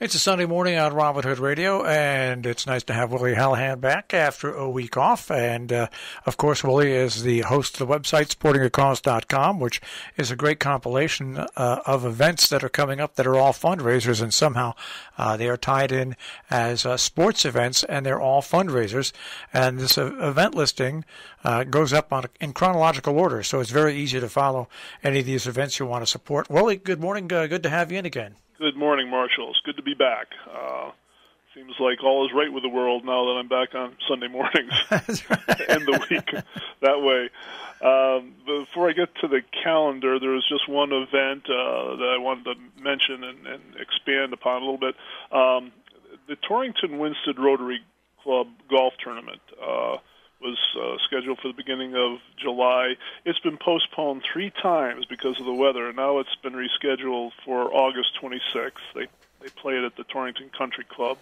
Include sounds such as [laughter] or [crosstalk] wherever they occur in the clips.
It's a Sunday morning on Robin Hood Radio, and it's nice to have Willie Hallihan back after a week off. And uh, of course, Willie is the host of the website sportingacause.com, which is a great compilation uh, of events that are coming up that are all fundraisers, and somehow uh, they are tied in as uh, sports events, and they're all fundraisers. And this uh, event listing uh, goes up on in chronological order, so it's very easy to follow any of these events you want to support. Willie, good morning. good to have you in again. Good morning, Marshall. It's good to be back. Uh, seems like all is right with the world now that I'm back on Sunday mornings [laughs] end [laughs] the week [laughs] that way. Um, before I get to the calendar, there was just one event uh, that I wanted to mention and, and expand upon a little bit. Um, the Torrington Winsted Rotary Club golf tournament. Uh, was uh, scheduled for the beginning of July. It's been postponed three times because of the weather, and now it's been rescheduled for August 26th. They they play it at the Torrington Country Club,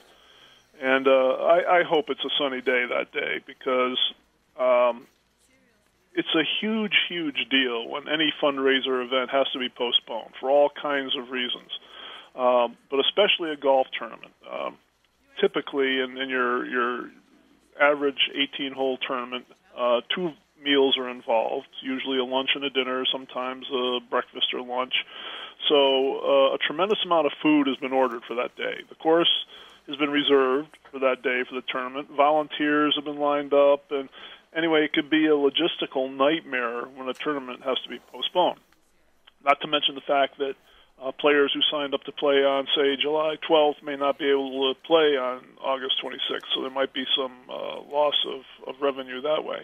and uh, I, I hope it's a sunny day that day because um, it's a huge, huge deal when any fundraiser event has to be postponed for all kinds of reasons, um, but especially a golf tournament. Um, typically, in, in your your average 18 hole tournament, uh, two meals are involved, usually a lunch and a dinner, sometimes a breakfast or lunch. So uh, a tremendous amount of food has been ordered for that day. The course has been reserved for that day for the tournament. Volunteers have been lined up, and anyway, it could be a logistical nightmare when a tournament has to be postponed. Not to mention the fact that uh, players who signed up to play on, say, July 12th may not be able to play on August 26th, so there might be some uh, loss of, of revenue that way.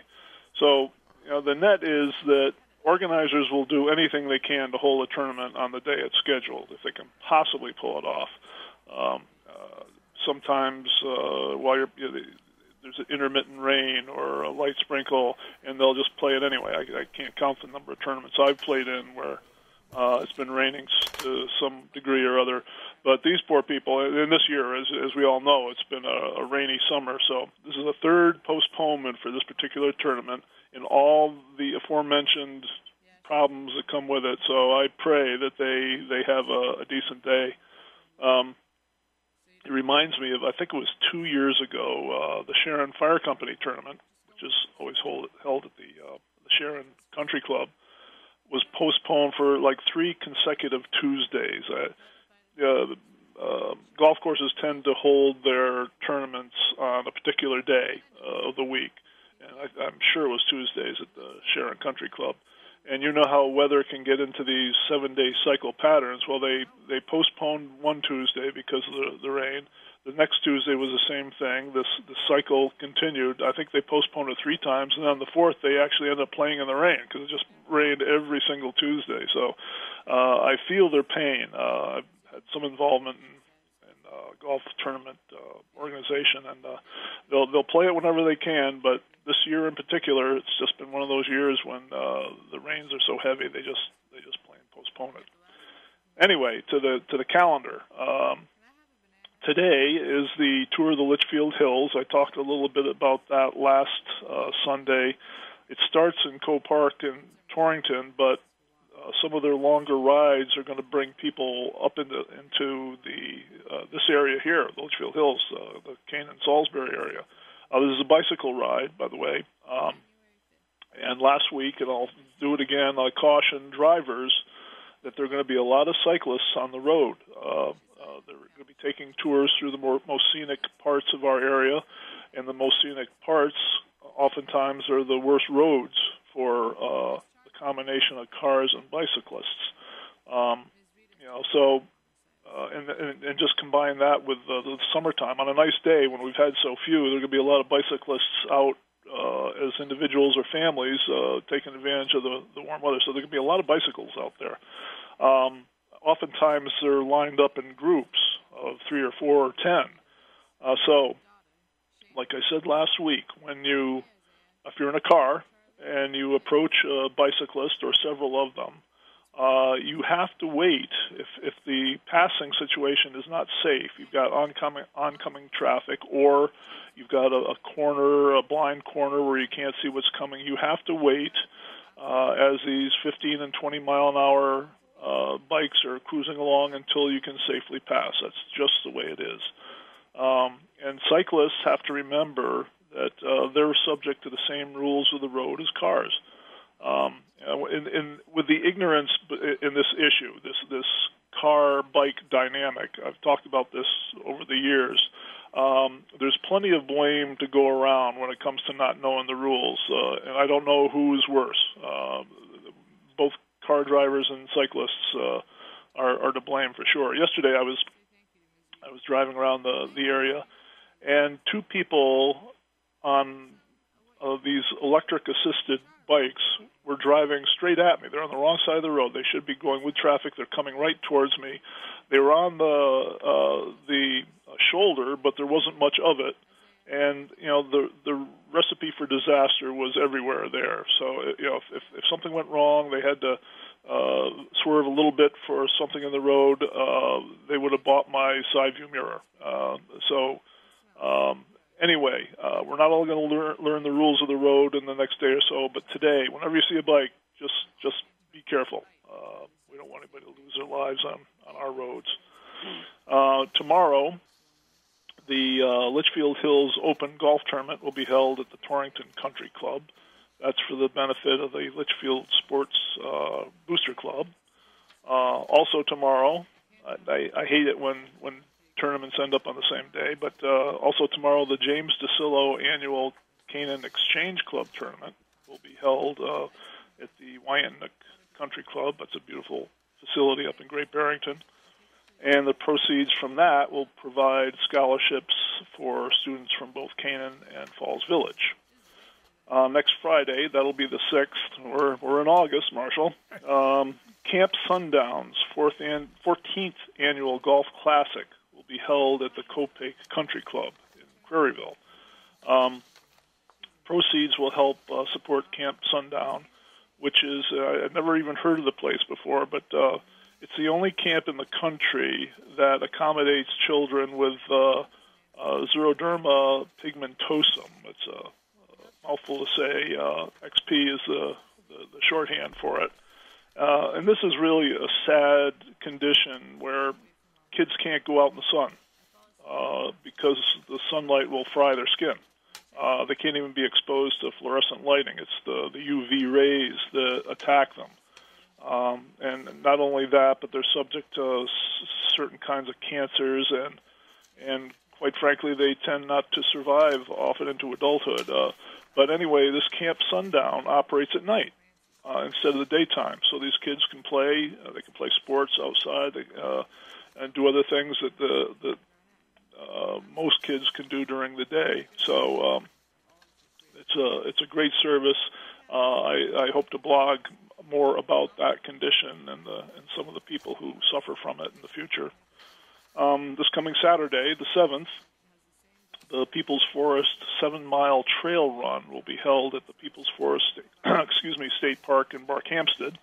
So, you know, the net is that organizers will do anything they can to hold a tournament on the day it's scheduled if they can possibly pull it off. Um, uh, sometimes uh, while you're, you know, there's an intermittent rain or a light sprinkle, and they'll just play it anyway. I, I can't count the number of tournaments I've played in where uh, it's been raining to some degree or other. But these poor people, and this year, as, as we all know, it's been a, a rainy summer. So this is the third postponement for this particular tournament in all the aforementioned problems that come with it. So I pray that they, they have a, a decent day. Um, it reminds me of, I think it was two years ago, uh, the Sharon Fire Company tournament, which is always hold, held at the, uh, the Sharon Country Club was postponed for like three consecutive Tuesdays. Uh, uh, golf courses tend to hold their tournaments on a particular day uh, of the week, and I, I'm sure it was Tuesdays at the Sharon Country Club. And you know how weather can get into these seven-day cycle patterns. Well, they they postponed one Tuesday because of the, the rain the next Tuesday was the same thing. This the cycle continued. I think they postponed it three times, and on the fourth they actually ended up playing in the rain because it just rained every single Tuesday. So uh, I feel their pain. Uh, I've had some involvement in, uh, golf tournament uh, organization, and uh, they'll they'll play it whenever they can. But this year in particular, it's just one of those years when uh, the rains are so heavy they just they just plain postpone it. Anyway, to the to the calendar. Um, today is the tour of the Litchfield Hills. I talked a little bit about that last uh, Sunday. It starts in Coe Park in Torrington, but uh, some of their longer rides are going to bring people up into into the uh, this area here, the Litchfield Hills, uh, the Canaan Salisbury area. Uh, this is a bicycle ride, by the way. Um, and last week, and I'll do it again. I caution drivers that there are going to be a lot of cyclists on the road. Uh, uh, they're going to be taking tours through the more, most scenic parts of our area, and the most scenic parts oftentimes are the worst roads for uh, the combination of cars and bicyclists. Um, you know, so uh, and, and, and just combine that with uh, the summertime on a nice day when we've had so few, there are going to be a lot of bicyclists out uh, as individuals or families uh, taking advantage of the, the warm weather. So there can be a lot of bicycles out there. Um, oftentimes they're lined up in groups of three or four or ten. Uh, so, like I said last week, when you, if you're in a car and you approach a bicyclist or several of them, uh, you have to wait if if the passing situation is not safe. You've got oncoming oncoming traffic, or you've got a, a corner, a blind corner where you can't see what's coming. You have to wait uh, as these 15 and 20 mile an hour uh, bikes are cruising along until you can safely pass. That's just the way it is. Um, and cyclists have to remember that uh, they're subject to the same rules of the road as cars. Um, in, in, with the ignorance in this issue, this this car bike dynamic, I've talked about this over the years. Um, there's plenty of blame to go around when it comes to not knowing the rules, uh, and I don't know who's worse. Uh, both car drivers and cyclists uh, are, are to blame for sure. Yesterday, I was I was driving around the the area, and two people on uh, these electric assisted bikes were driving straight at me. They're on the wrong side of the road. They should be going with traffic. They're coming right towards me. They were on the uh, the shoulder, but there wasn't much of it. And you know the the recipe for disaster was everywhere there. So you know if if, something went wrong, they had to uh, swerve a little bit for something in the road. Uh, they would have bought my side view mirror. Uh, so anyway, uh, we're not all going to learn, learn the rules of the road in the next day or so, but today, whenever you see a bike, just just be careful. Uh, we don't want anybody to lose their lives on on our roads. Uh, tomorrow, the uh, Litchfield Hills Open Golf Tournament will be held at the Torrington Country Club. That's for the benefit of the Litchfield Sports uh, Booster Club. Uh, also tomorrow, I, I hate it when when tournaments end up on the same day. But uh, also tomorrow, the James DeCillo annual Canaan Exchange Club tournament will be held uh, at the Wyandotte Country Club. That's a beautiful facility up in Great Barrington. And the proceeds from that will provide scholarships for students from both Canaan and Falls Village. Uh, next Friday, that'll be the 6th. We're, we're in August, Marshall. Um, Camp Sundowns, fourth and 14th annual golf classic will be held at the Copake Country Club in Craryville. Um, proceeds will help uh, support Camp Sundown, which is uh, I've never even heard of the place before, but uh, it's the only camp in the country that accommodates children with uh, uh, xeroderma pigmentosum. It's a, a mouthful to say. Uh, XP is the, the, the shorthand for it. And this is really a sad condition where kids can't go out in the sun uh, because the sunlight will fry their skin. Uh, they can't even be exposed to fluorescent lighting. It's the, the UV rays that attack them. Um, and not only that, but they're subject to s- certain kinds of cancers, and and quite frankly, they tend not to survive often into adulthood. Uh, but anyway, this Camp Sundown operates at night uh, instead of the daytime, so these kids can play. Uh, they can play sports outside. They, uh, and do other things that the that uh, most kids can do during the day. So um, it's a it's a great service. Uh, I, I hope to blog more about that condition and the, and some of the people who suffer from it in the future. Um, this coming Saturday, the seventh, the People's Forest Seven Mile Trail Run will be held at the People's Forest, [clears throat] excuse me, State Park in Barkhamsted.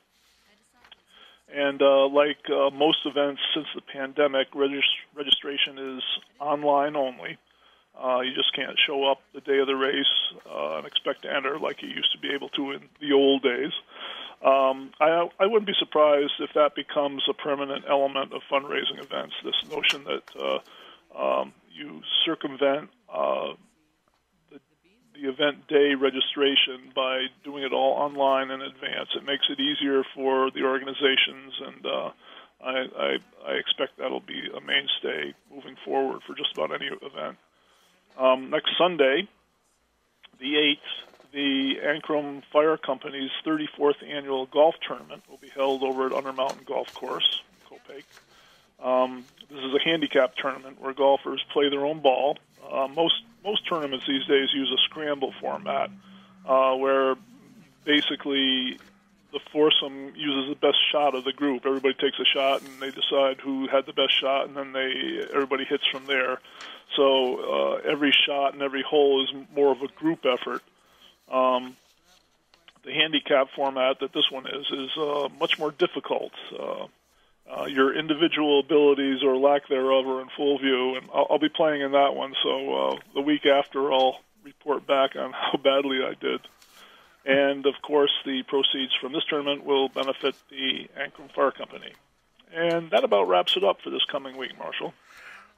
And uh, like uh, most events since the pandemic, regist- registration is online only. Uh, you just can't show up the day of the race uh, and expect to enter like you used to be able to in the old days. Um, I, I wouldn't be surprised if that becomes a permanent element of fundraising events. This notion that uh, um, you circumvent uh, the event day registration by doing it all online in advance. It makes it easier for the organizations, and uh, I, I, I expect that'll be a mainstay moving forward for just about any event. Um, next Sunday, the 8th, the Ancram Fire Company's 34th annual golf tournament will be held over at Undermountain Golf Course, Copake. Um, this is a handicap tournament where golfers play their own ball. Uh, most most tournaments these days use a scramble format, uh, where basically the foursome uses the best shot of the group. Everybody takes a shot, and they decide who had the best shot, and then they everybody hits from there. So uh, every shot and every hole is more of a group effort. Um, the handicap format that this one is is uh, much more difficult. Uh, uh, your individual abilities or lack thereof are in full view, and I'll, I'll be playing in that one. So uh, the week after, I'll report back on how [laughs] badly I did. And of course, the proceeds from this tournament will benefit the Ancram Fire Company. And that about wraps it up for this coming week, Marshall.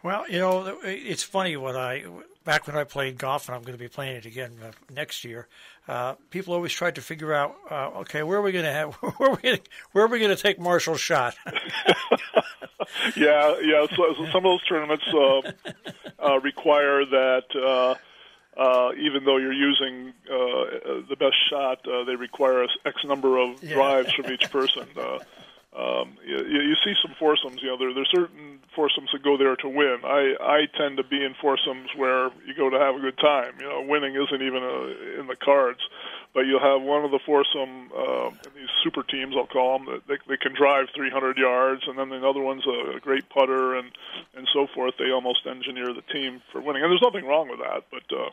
Well, you know, it's funny when I back when I played golf, and I'm going to be playing it again uh, next year. Uh, people always tried to figure out, uh, okay, where are we going to have [laughs] where are we gonna, where are we going to take Marshall's shot? [laughs] yeah, yeah. So, so, some of those tournaments uh, uh, require that. Uh, uh, even though you're using uh, the best shot, uh, they require X number of yeah. drives from each person. Um, you, you see some foursomes. You know, there there's certain foursomes that go there to win. I I tend to be in foursomes where you go to have a good time. You know, winning isn't even a, uh, in the cards, but you'll have one of the foursome uh, these super teams I'll call them that they, they can drive 300 yards, and then the other one's a, a great putter and and so forth. They almost engineer the team for winning, and there's nothing wrong with that. But uh,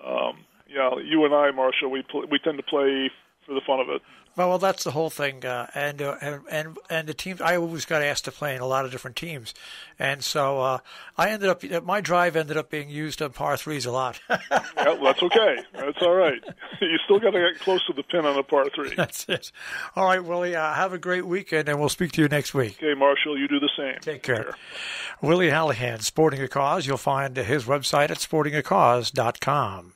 um, yeah, you and I, Marshall, we pl- we tend to play for the fun of it. Well, well, that's the whole thing, uh, and, uh, and and and the teams. I always got asked to play in a lot of different teams, and so uh, I ended up. My drive ended up being used on par threes a lot. [laughs] yeah, well, that's okay. That's all right. [laughs] You still got to get close to the pin on a par three. [laughs] That's it. All right, Willie. Uh, have a great weekend, and we'll speak to you next week. Okay, Marshall. You do the same. Take care. care. Willie Hallihan, Sporting a Cause. You'll find his website at sportingacause.com.